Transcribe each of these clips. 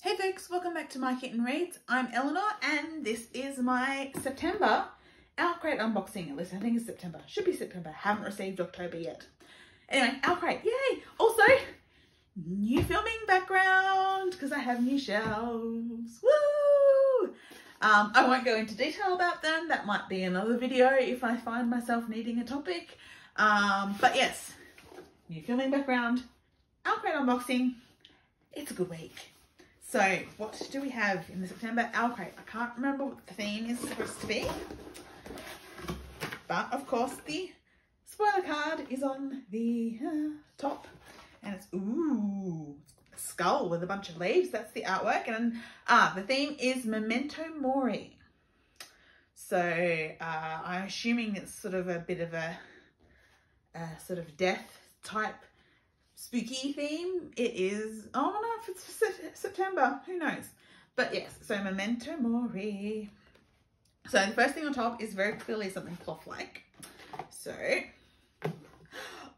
Hey folks, welcome back to Mayakitten Reads. I'm Eleanor and this is my September Owlcrate unboxing. At least I think it's September. Should be September. Haven't received October yet. Anyway, Owlcrate, yay! Also, new filming background because I have new shelves. Woo! Um, I won't go into detail about them. That might be another video if I find myself needing a topic. Um, but yes, new filming background, Owlcrate unboxing. It's a good week. So what do we have in the September Owlcrate? I can't remember what the theme is supposed to be. But of course the spoiler card is on the uh, top and it's ooh a skull with a bunch of leaves. That's the artwork and ah the theme is Memento Mori. So uh, I'm assuming it's sort of a bit of a, a sort of death type spooky theme. It is, oh no, if it's September, who knows? But yes, so Memento Mori. So the first thing on top is very clearly something cloth-like. So,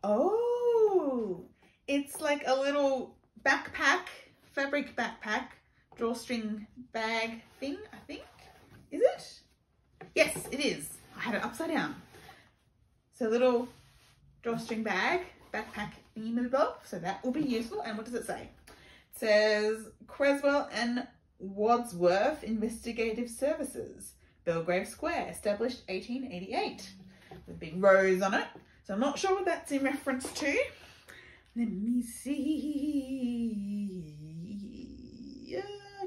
oh, it's like a little backpack, fabric backpack, drawstring bag thing, I think. Is it? Yes, it is. I had it upside down. So little drawstring bag, backpack thingy so that will be useful. And what does it say? It says Cresswell and Wadsworth Investigative Services, Belgrave Square, established 1888, with a big rose on it. So I'm not sure what that's in reference to. Let me see. Ah,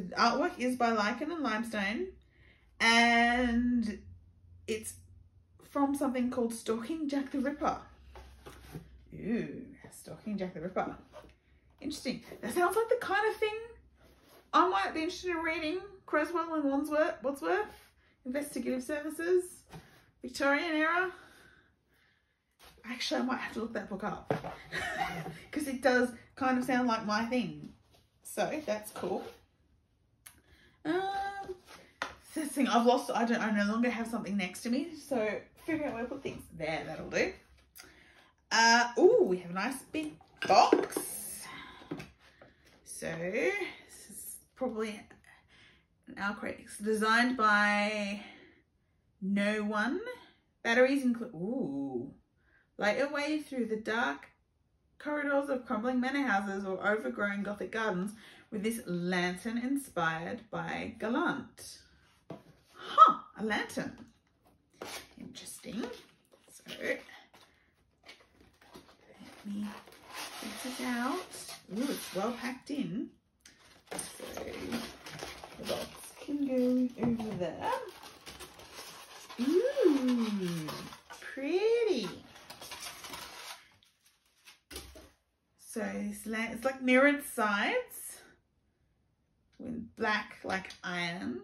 the artwork is by Lichen and Limestone and it's from something called Stalking Jack the Ripper. Ooh, Stalking Jack the Ripper. Interesting. That sounds like the kind of thing I might be interested in reading. Cresswell and Wandsworth, Wadsworth, Investigative Services, Victorian era. Actually, I might have to look that book up because it does kind of sound like my thing. So that's cool. Um, this thing I've lost, I don't, I no longer have something next to me. So figure out where to put things. There, that'll do. Uh, oh, we have a nice big box. So this is probably an. It's designed by no one. Batteries include, ooh, light your way through the dark corridors of crumbling manor houses or overgrown Gothic gardens with this lantern inspired by Gallant. Huh, a lantern. Interesting. So, let me get it out. Ooh, it's well packed in. So, the box can go over there. Ooh, pretty. So it's like mirrored sides black like iron.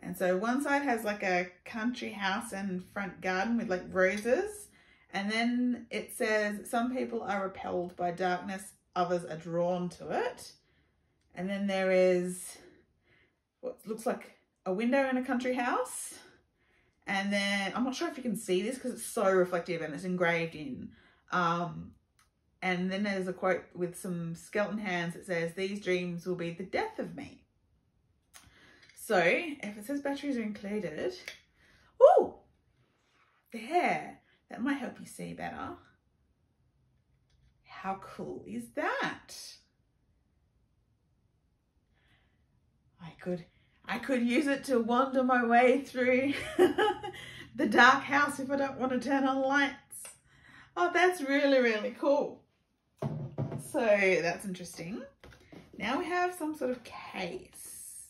And so one side has like a country house and front garden with like roses. And then it says some people are repelled by darkness, others are drawn to it. And then there is what looks like a window in a country house. And then I'm not sure if you can see this because it's so reflective and it's engraved in. Um, and then there's a quote with some skeleton hands that says, these dreams will be the death of me. So if it says batteries are included, oh, there, that might help you see better. How cool is that? I could, I could use it to wander my way through the dark house if I don't want to turn on lights. Oh, that's really, really cool. So that's interesting. Now we have some sort of case.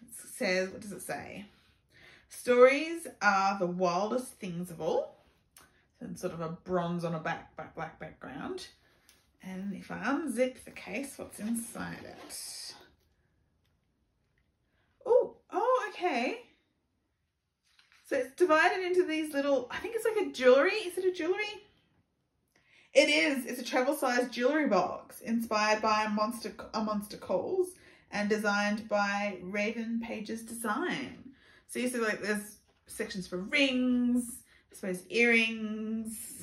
It says, what does it say? Stories are the wildest things of all. It's sort of a bronze on a back black background. And if I unzip the case, what's inside it? Oh, oh, okay. So it's divided into these little, I think it's like a jewelry. Is it a jewelry? It is. It's a travel-sized jewellery box inspired by a monster, a monster calls and designed by Raven Pages Design. So you see like there's sections for rings, I suppose earrings,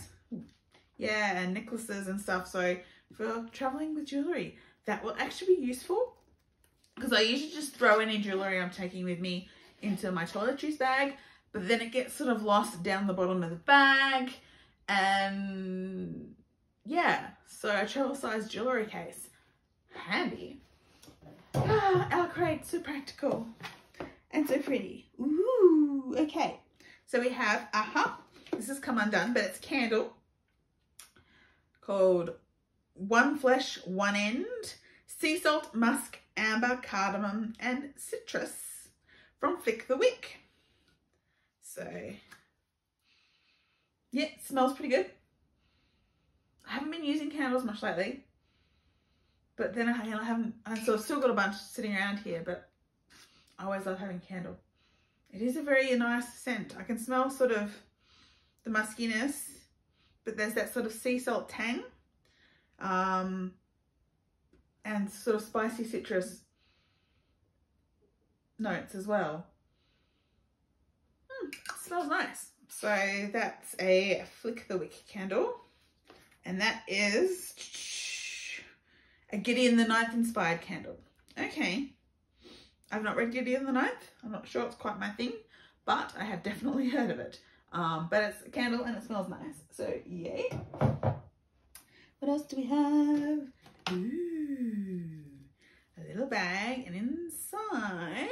yeah, and necklaces and stuff. So for traveling with jewelry, that will actually be useful because I usually just throw any jewelry I'm taking with me into my toiletries bag, but then it gets sort of lost down the bottom of the bag and yeah, so a travel size jewelry case, handy. Ah, Owlcrate, so practical and so pretty. Ooh, okay. So we have, aha, uh -huh, this has come undone, but it's candle called One Flesh, One End, Sea Salt, Musk, Amber, Cardamom, and Citrus from Flick the Wick. So, yeah, smells pretty good. I haven't been using candles much lately. But then I, I haven't, I so I've still got a bunch sitting around here, but I always love having candle. It is a very nice scent. I can smell sort of the muskiness, but there's that sort of sea salt tang. Um, and sort of spicy citrus notes as well. Mm, smells nice. So that's a Flick the Wick candle. And that is a Gideon the Ninth inspired candle. Okay. I've not read Gideon the Ninth. I'm not sure it's quite my thing, but I have definitely heard of it. Um, but it's a candle and it smells nice. So yay. What else do we have? Ooh, a little bag and inside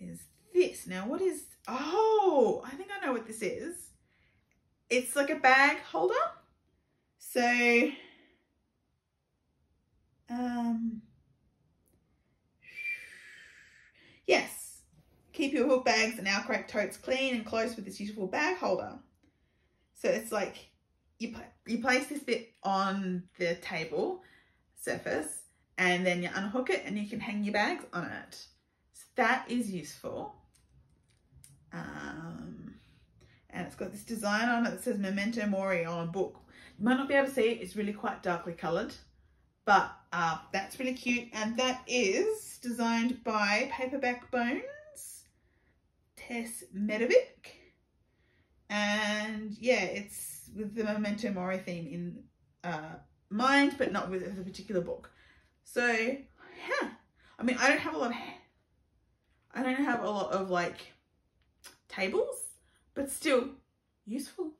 is this. Now what is, oh, I think I know what this is. It's like a bag holder. So, um, yes, keep your hook bags and Owlcrate totes clean and close with this useful bag holder. So it's like you, you place this bit on the table surface and then you unhook it and you can hang your bags on it. So that is useful. Um, and it's got this design on it that says Memento Mori on a book. You might not be able to see it, it's really quite darkly coloured, but uh, that's really cute. And that is designed by Paperback Bones, Tess Medovic. And yeah, it's with the Memento Mori theme in uh, mind, but not with the particular book. So, yeah. I mean, I don't have a lot of, I don't have a lot of like tables but still useful.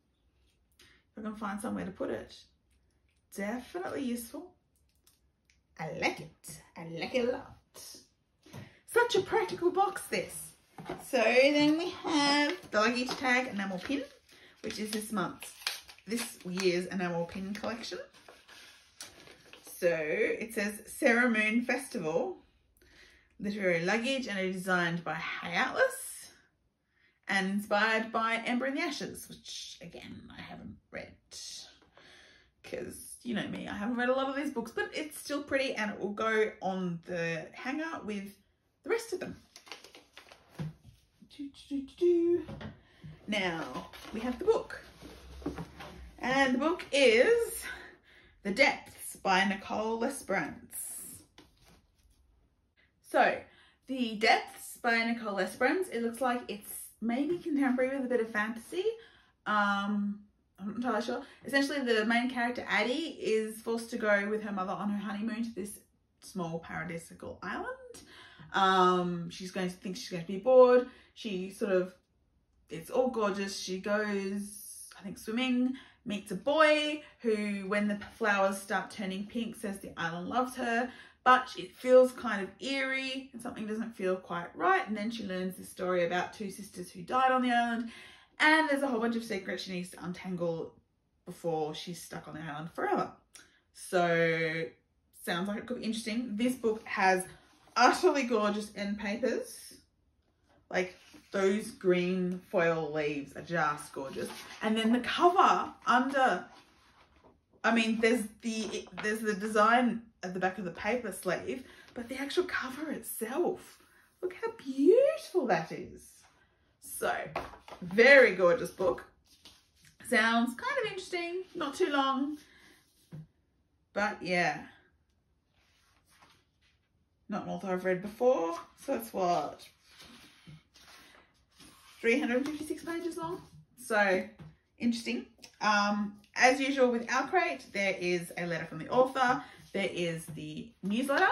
If I can find somewhere to put it. Definitely useful. I like it. I like it a lot. Such a practical box this. So then we have the luggage tag enamel pin, which is this month's, this year's enamel pin collection. So it says Serra Moon Festival, literary luggage and are designed by Hay Atlas and inspired by Ember in the Ashes, which again, I haven't read because you know me, I haven't read a lot of these books, but it's still pretty and it will go on the hanger with the rest of them. Now, we have the book. And the book is The Depths by Nicole Lesperance. So, The Depths by Nicole Lesperance, it looks like it's maybe contemporary with a bit of fantasy. Um, I'm not entirely sure. Essentially, the main character, Addie, is forced to go with her mother on her honeymoon to this small paradisical island. Um, she's going to think she's going to be bored. She sort of, it's all gorgeous. She goes, I think, swimming, meets a boy who, when the flowers start turning pink, says the island loves her but it feels kind of eerie and something doesn't feel quite right. And then she learns the story about two sisters who died on the island and there's a whole bunch of secrets she needs to untangle before she's stuck on the island forever. So sounds like it could be interesting. This book has utterly gorgeous end papers. Like those green foil leaves are just gorgeous. And then the cover under, I mean, there's the, there's the design at the back of the paper sleeve, but the actual cover itself, look how beautiful that is. So, very gorgeous book. Sounds kind of interesting, not too long, but yeah. Not an author I've read before, so it's what, 356 pages long. So interesting. Um, as usual with Owlcrate, there is a letter from the author. There is the newsletter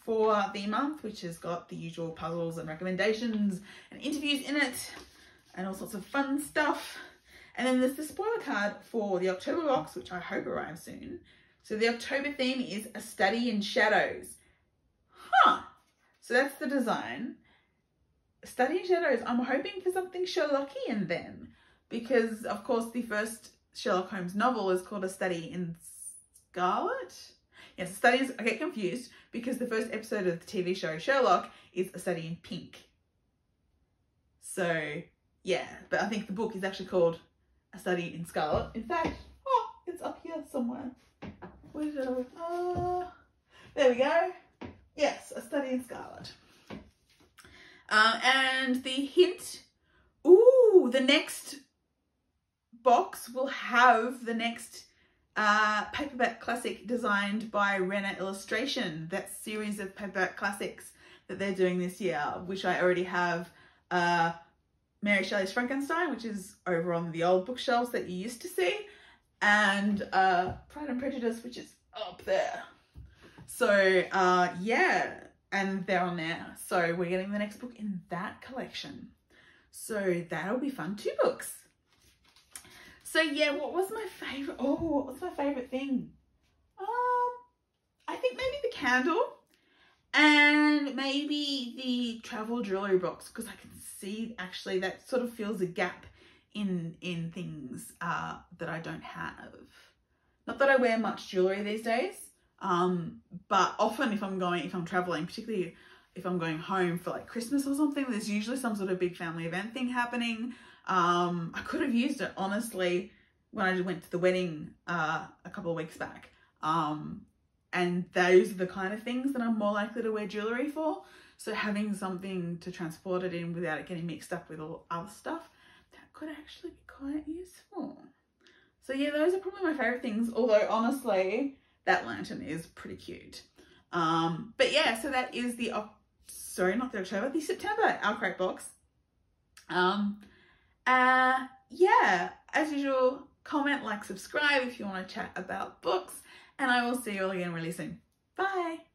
for the month, which has got the usual puzzles and recommendations and interviews in it and all sorts of fun stuff. And then there's the spoiler card for the October box, which I hope arrives soon. So the October theme is a study in shadows. Huh. So that's the design. Study in shadows. I'm hoping for something Sherlockian then, because of course the first Sherlock Holmes novel is called A Study in Scarlet. Yes, studies, I get confused because the first episode of the TV show Sherlock is A Study in Pink. So yeah, but I think the book is actually called A Study in Scarlet. In fact, oh, it's up here somewhere. Where did I, uh, there we go. Yes, A Study in Scarlet. Uh, and the hint, ooh, the next box will have the next uh, paperback classic designed by Renner Illustration. That series of paperback classics that they're doing this year, which I already have uh, Mary Shelley's Frankenstein, which is over on the old bookshelves that you used to see, and uh, Pride and Prejudice, which is up there. So uh, yeah, and they're on there. So we're getting the next book in that collection. So that'll be fun. Two books. So yeah, what was my favorite? Oh, what was my favorite thing? Um, I think maybe the candle and maybe the travel jewelry box because I can see actually that sort of fills a gap in in things uh, that I don't have. Not that I wear much jewelry these days, um, but often if I'm going, if I'm traveling, particularly if I'm going home for like Christmas or something, there's usually some sort of big family event thing happening. Um, I could have used it honestly when I went to the wedding uh, a couple of weeks back. Um, and those are the kind of things that I'm more likely to wear jewellery for. So having something to transport it in without it getting mixed up with all other stuff, that could actually be quite useful. So yeah, those are probably my favourite things. Although honestly, that lantern is pretty cute. Um, but yeah, so that is the, sorry, not the October, the September Owlcrate box. Um, uh, yeah, as usual, comment, like, subscribe if you want to chat about books and I will see you all again really soon. Bye.